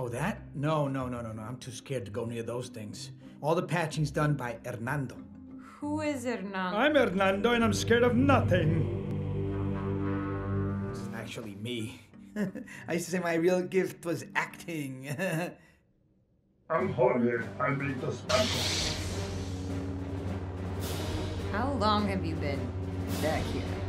Oh, that? No, no, no, no, no. I'm too scared to go near those things. All the patching's done by Hernando. Who is Hernando? I'm Hernando and I'm scared of nothing. This is actually me. I used to say my real gift was acting. I'm Jorge. I'm the Spanco. How long have you been back here?